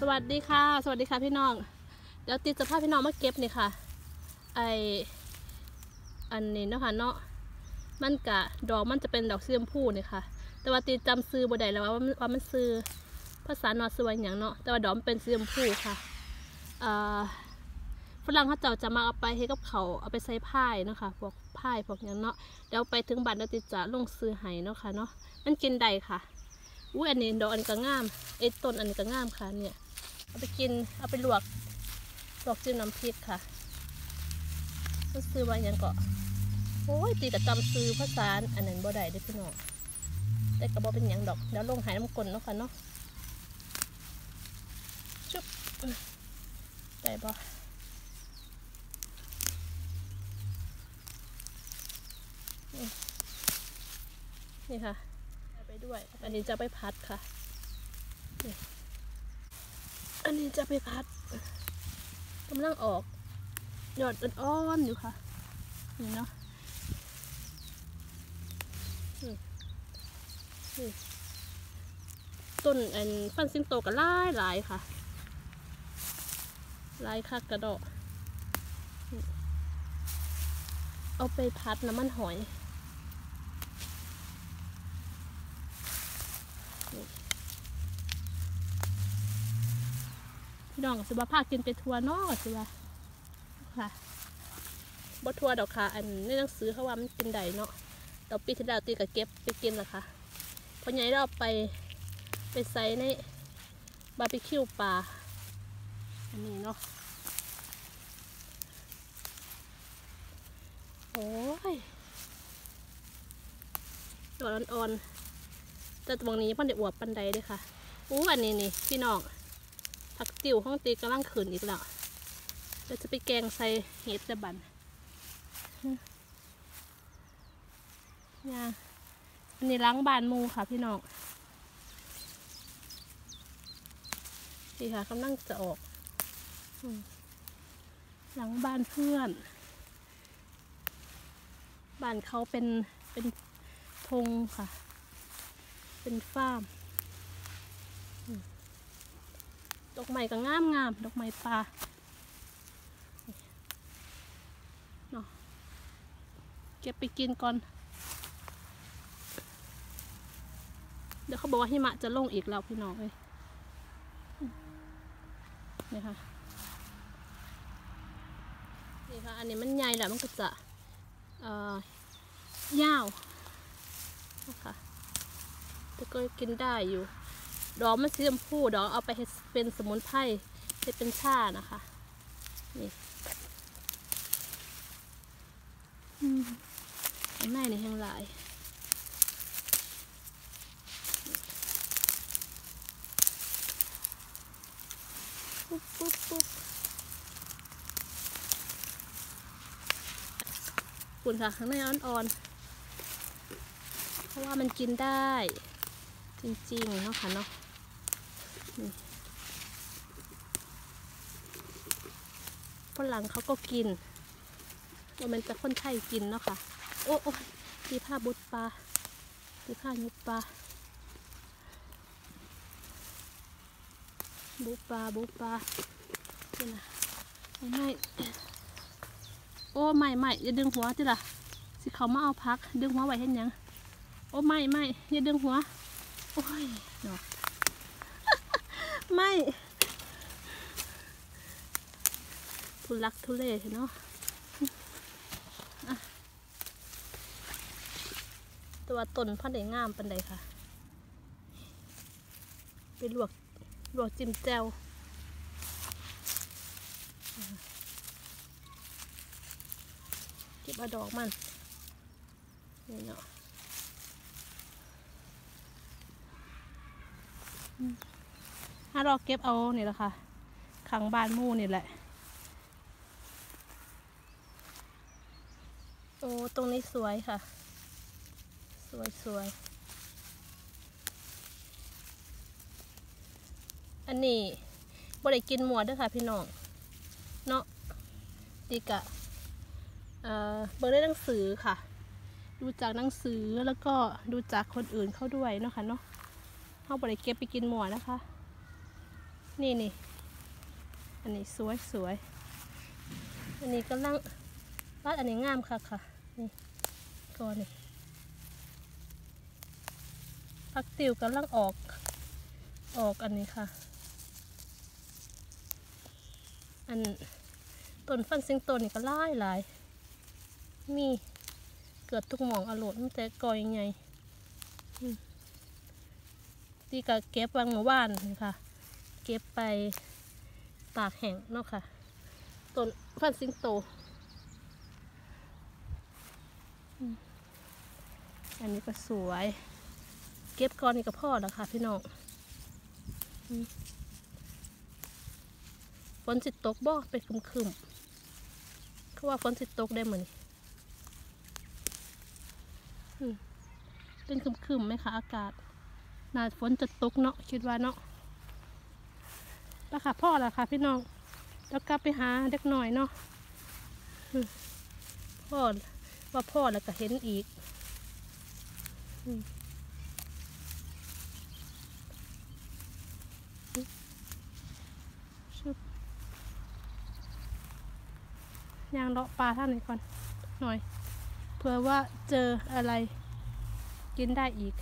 สวัสดีค่ะ สวัสดีค่ะพี่น้อง เดี๋ยวติดจะพาพพี่น้องมาเก็บนี่ค่ะ ไออันนี้เนาะคะเนาะ มันกะดอกมันจะเป็นดอกสีชมพูนี่ค่ะ แต่ว่าตีจำซื้อบ่ได้แล้วว่ามันว่ามันซื้อภาษานอสวรรค์อย่างเนาะ แต่ว่าดอกมันเป็นสีชมพูค่ะอ่าฝรั่งเขาเจ้าจะมาเอาไปให้กับเขาเอาไปใส่พายเนาะคะพวกพายพวกอย่างเนาะ เดี๋ยวไปถึงบ้านเดี๋ยวติดจะลงซื้อให้เนาะค่ะเนาะ มันกินได้ค่ะอุ้ยอันนี้ดอกอันนี้ก็งามไอ้ต้นอันนี้ก็งามค่ะเนี่ย เอาไปกิน เอาไปลวก ลวกจิ้มน้ำพริกค่ะก็ซื้อไว้หยังเกาะโอ้ยตีกับจำซื้อภาษาอันนั้นบ่ได้เด้อพี่น้องแต่ก็บ่เป็นหยังดอกเดี๋ยวลงหายน้ำกลนเนาะค่ะเนาะชุบได้บ่นี่ค่ะ ไปด้วย อันนี้จะไปพัดค่ะนี่ อันนี้จะไปพัดกำลังออกหยอดอ่อนๆอยู่ค่ะนี่เนาะต้นอันฟันซิงโตก็ลายหลายค่ะลายคักกระดอกเอาไปผัดน้ำมันหอย พี่น้องก็สิว่าพากินไปทัวร์เนอกสิว่าค่ะบ่ทัวร์ดอกค่ะ อันในหนังสือเขาว่ามันกินได้เนาะดอกปีที่แล้วตีกับเก็บไปกินละค่ะพราะไงเราไปไปใส่ในบาร์บีคิวปลาอันนี้เนาะโอ้ยดอกอ่อนๆแต่ตรงนี้พ่นได้อวบปันใดเด้วยค่ะอู้อันนี้นี่พี่น้อง ผักติ๋วห้องตีกำลังขืนอีกแล้วเราจะไปแกงใส่เห็ดจะบันเนี่ยอันนี้ล้างบานมูค่ะพี่น้องนี่ค่ะกำลังจะออกหลังบ้านเพื่อน บ้านเขาเป็นเป็นธงค่ะ เป็นฟาร์ม ดอกไม้ก็งามงามดอกไม้ป่าเนาะเก็บไปกินก่อน เดี๋ยวเขาบอกว่าหิมะจะลงอีกแล้วพี่น้องเลยนี่ค่ะนี่ค่ะ อันนี้มันใหญ่แหล้วมันก็จะเอ่อยาวนะคะแต่ก็กินได้อยู่ ดอกมันสีชมพูดอกเอาไปเป็นสมุนไพรเฮ็ดเป็นชานะคะนี่อืมข้างในนี่แห้งหลายปุ๊บปุ๊บปุ๊บคุณค่ะข้างในอ่อนๆ เพราะว่ามันกินได้ จริงๆเนาะค่ะเนาะ ฝรั่งเขาก็กินว่ามันจะคนไทยกินเนาะค่ะ โอ้โอ้ยตีผ้าบุดปลาตีผ้ายุบปลาบุปลาบุปลานี่นะไม่โอ้ไม่ไม่อย่าดึงหัวจิล่ะสิเขามาเอาพัก ดึงหัวไว้เห็นยัง โอ้ไม่ไม่อย่าดึงหัว โอ้ยเนาะไม่ ทุลักทุเลเนาะตัวต้นพันธุ์ได้งามปันใดค่ะ ไปลวกลวกจิ้มแจ่วเก็บอาดอกมันนี่เนาะถ้าเราเก็บเอาเนี่ยแหละค่ะขังบ้านมู่นี่แหละ โอ้ตรงนี้สวยค่ะ สวยสวยอันนี้บ่ไดกินหมวดด้วยค่ะพี่น้องเนาะตีกะเอ่อเบิ่งได้หนังสือค่ะ ดูจากหนังสือแล้วก็ดูจากคนอื่นเข้าด้วยเนาะค่ะเนาะเขาบ่ไดเก็บไปกินหมวดนะคะ นี่นี่อันนี้สวยสวยอันนี้กำลังวาดอันนี้งามค่ะค่ะ นี่ก่อนนี่พักติวกำลังออก ออกอันนี้ค่ะ อันต้นฟันสิงโตนี่ก็หลายหลาย มีเกิดทุกหมองอรรถมันแต่กอยไงอืมตีก็เก็บวางเมื่านนี่ค่ะ เก็บไปตากแห้งเนาะค่ะต้นฟันสิงโตอืม อันนี้ก็สวย เก็บก้อนนี้ก็พอแล้วค่ะพี่น้องฝนสิตกบ่เป็นคึมๆคือว่าฝนสิตกได้เหมือนอืมเป็นคึมๆไหมคะอากาศน่าฝนจะตกเนาะคิดว่าเนาะไปค่ะพ่อแล้วค่ะพี่น้องแล้วกลับไปหาเด็กหน่อยเนาะพ่อว่าพ่อแล้วก็เห็นอีก ชึบยางเลาะปลาท่านหนี้ก่อน หน่อย เผื่อว่าเจออะไร กินได้อีก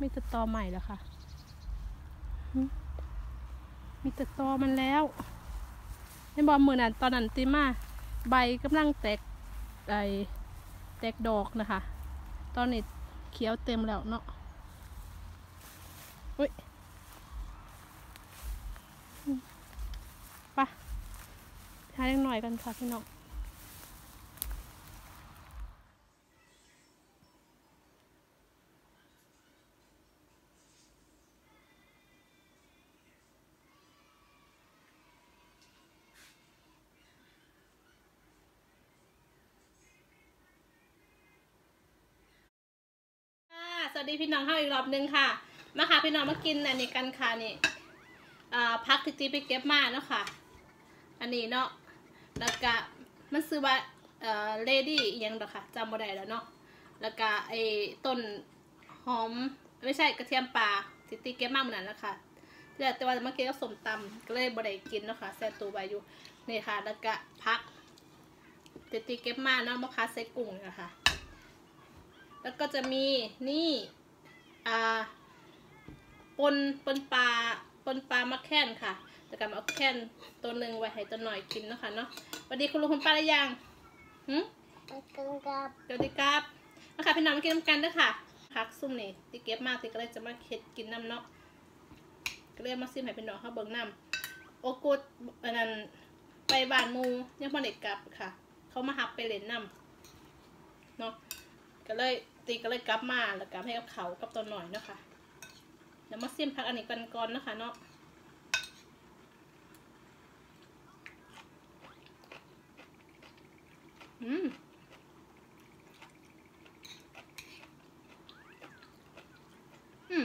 มีแต่ตอใหม่แล้วค่ะ มีแต่ตอมันแล้วในบอมมือนั้นตอนนั้นติมา ใบกำลังแตกไอแตกดอกนะคะ ตอนนี้เขียวเต็มแล้วเนาะอุ้ยไปหาเล็กหน่อยกันค่ะพี่น้อง วัสดีพี่น้องเข้าอีกรอบหนึงค่ะมาค่ะพี่น้องมากินอันนี้กันค่ะนี่พักที่จีไปเก็บมาเนาะค่ะ อันนี้เนาะแล้วก็มันซื้อว่าเออเลดี้ยังดอค่ะจำบ่ได้แล้วเนาะแล้วก็ไอ้ต้นหอมไม่ใช่กระเทียมป่าที่ตีเก็บมาเหมือนนั้นแหละค่ะแต่แต่ว่าเมื่อกี้ก็สมตำก็เลยบ่ได้กินเนาะค่ะแซ่ตูไว้อยู่นี่ค่ะ แล้วก็พักที่ตีเก็บมาเนาะมะพร้าวใส่กุ้งเนยคะ แล้วก็จะมีนี่อ่าปนปนปลาปนปลามะแค่นค่ะแต่กับมะแค่นตัวหนึ่งไว้ให้ตัวหน่อยกินเนาะคะเนาะสวัสดีคุณลุงคุณป้าได้ยังหืมกังกับสวัสดีครับนะคะพี่น้องมากินน้ำกันด้วยค่ะพักซุ่มนี่ติเก็บมากติก็เลยจะมาเค็ดกินน้ำเนาะก็เลยมาซิมให้พี่น้องเขาเบิ่งน้ำโอกุดอันนั้นไปบ้านหมูยังพอเด็กกลับค่ะ เขามาหับไปเล่นน้ำเนาะก็เลย ตีก็เลยกลับมาแล้วกลับให้กับเขากับตัวหน่อยเนาะคะเดี๋ยวมาซิมพักอันนี้กันก่อนเนาะคะเนาะอืมอืม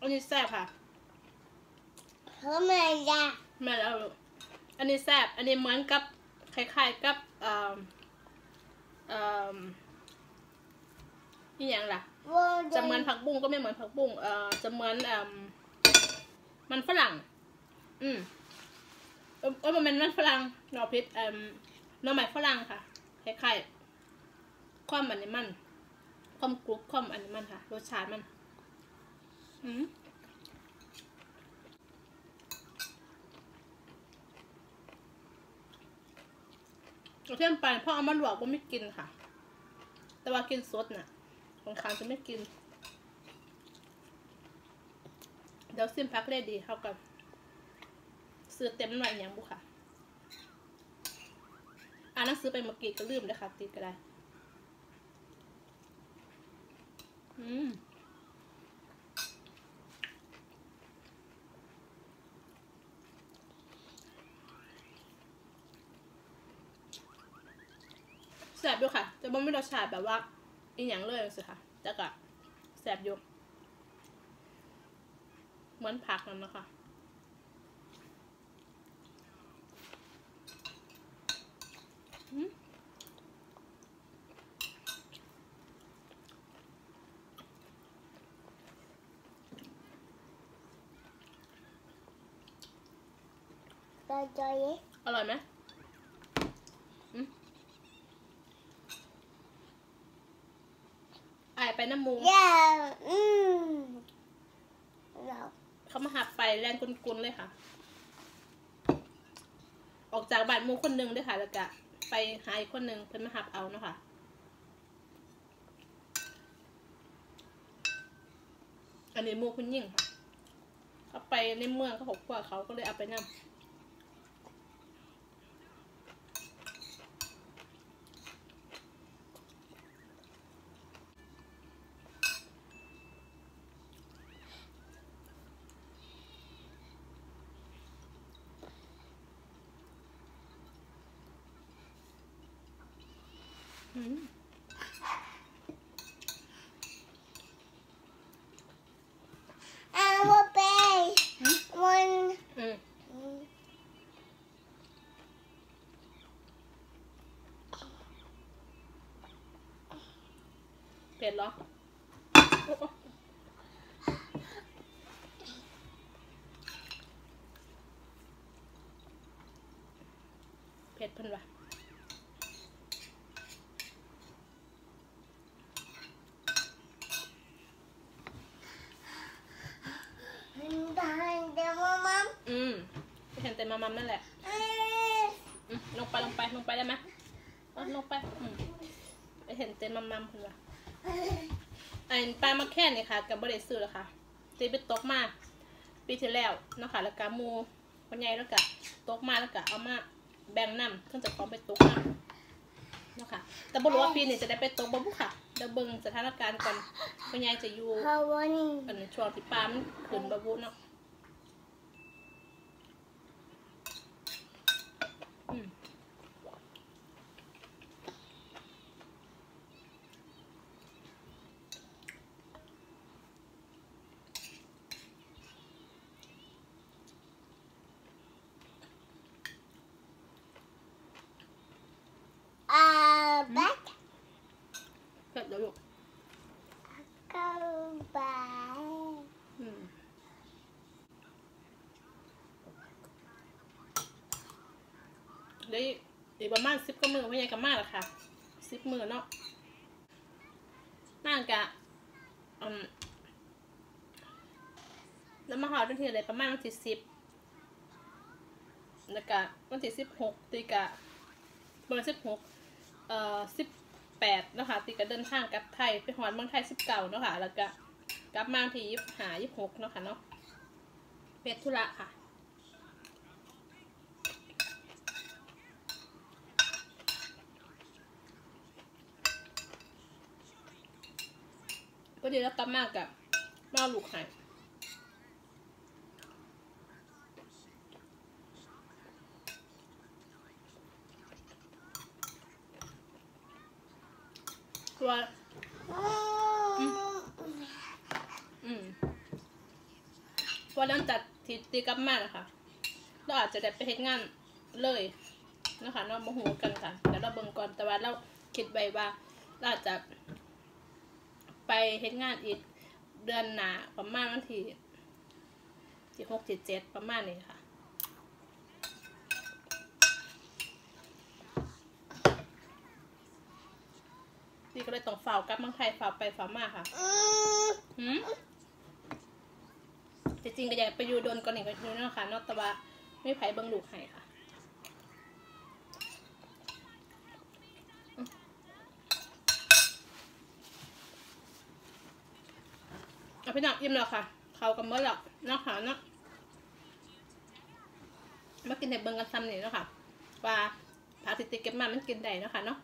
อันนี้แซ่บค่ะทำไมล่ะแม่แล้วลูกอันนี้แซ่บอันนี้เหมือนกับคล้ายๆกับเอ่อเอ่อ นี่ยังล่ะ จะเหมือนผักบุ้งก็ไม่เหมือนผักบุ้งเอ่อจะเหมือนเอ่มมันฝรั่ง อืมเออเออมันเป็นมันฝรั่งหน่อพริษเอ่มหน่อไม้ฝรั่งค่ะคล้ายๆความอันนี้มัน ความกรุบความอันนี้มันค่ะ รสชาติมัน อืมกระเทียมไปพ่อเอามาลวกก็ไม่กินค่ะ แต่ว่ากินสดน่ะ บางครั้งจะไม่กิน เดี๋ยวซิมพักเลยดีเท่ากับซื้อเต็มหน่อยอย่างบุค่ะ อ่านหนังสือไปเมื่อกี้ก็ลืมเลยค่ะ ติดก็ได้ อืมแสบด้วยค่ะ แต่ว่าไม่รสชาติแบบว่า อีหยังเลยสิค่ะแต่ก็แสบอยู่เหมือนผักนั่นนะคะอืมก็จอยอร่อยไหมอืมไอายไป น้ำมูย่าอืมเราเขามาหับไปแลนกุนๆเลยค่ะ ออกจากบ้านหมูคนหนึงด้วยค่ะ แล้วก็ไปหาอีกคนหนึ่งเพิ่นมาหับเอาเนาะค่ะอันนี้หมูคุณยิ่งค่ะเขาไปในเมืองเขาหกกว่าเขาก็เลยเอาไปนำ อืม เอาว่าไป อืม มัน อืม อืม เผ็ดเหรอโอ้โอ้เผ็ดเพิ่นวะได้เดี๋ยวมามัมอืมเห็นแต่มามัมนั่นแหละเอ้ยอืมลงไปลงไปลงไปได้ไหมเอาลงไป อืมไปเห็นเต็มมัมมัมคุณวะ ไอ้ปลามาแค่นี่ค่ะกับบริสุทธิ์แล้วค่ะตีไปตกมาปีที่แล้วเนาะค่ะแล้วก็หมูคนใหญ่แล้วก็ตกมาแล้วก็เอามาแบ่งน้ำเพิ่งจะพร้อมไปตกน้ำเนาะค่ะแต่บ่รู้ว่าปีนี้จะได้ไปตกบ่บุค่ะเดี๋ยวเบิ่งสถานการณ์ก่อนคนใหญ่จะอยู่เขาวันนี้อันช่วงที่ปลามันขึ้นบ่บุเนาะอืม อ่าแบ็ค เผ็ดเดี๋ยวลูก เข้าไป อืม เดี๋ยวประมาณสิบก็มือไม่ใช่กับมากหรอกค่ะสิบมือเนาะน่ากะอืมแล้วมาหอดวันที่อะไรประมาณวันที่สิบแล้วก็วันที่สิบหกตีกะประมาณสิบหกเอ่อสิบแปดนะคะตีกะเดินทางกลับไทยไปหอดเมืองไทยสิบเก้าเนาะค่ะแล้วก็กลับมาที่ยี่หายี่หกเนาะค่ะเนาะเป็ดธุระค่ะ ดีแล้วกลับมากกับมาเอาลูกหายตัวอืมอืมวันนั้นจัดทีตีกับมานะคะเราอาจจะได้ไปเฮ็ดงานเลยนะคะเราโมโหกันค่ะแต่เราเบิ่งก่อนแต่ว่าเราคิดไว้ว่าเราอาจจะ ไปเฮ็ดงานอีกเดือนหนาประมาณวันที่ที่หกเจ็ดประมาณนี้ค่ะพี่ก็เลยต้องฝ่ากลับมืองไทยฝ่าไปฝ่ามาค่ะหืมจริงๆก็อยากไปอยู่โดนก่อนอีกก็คือเนะคะนอกต่ว่าไม่ไผเบิ่งลูกให้ค่ะอืมเอา พี่น้องอิ่มแล้วค่ะ เขากับเมื่อแล้วเนาะค่ะเนาะมากินในเบิ่งกันซ้ำนี่เนาะค่ะว่าพาติติเก็บมามันกินได้เนาะค่ะเนาะ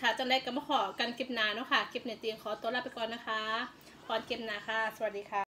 ค่ะจังได้ก็มาขอกันคลิปนาเนาะค่ะคลิปในเตียงขอตัวลาไปก่อนนะคะพรคลิปนาค่ะ สวัสดีค่ะ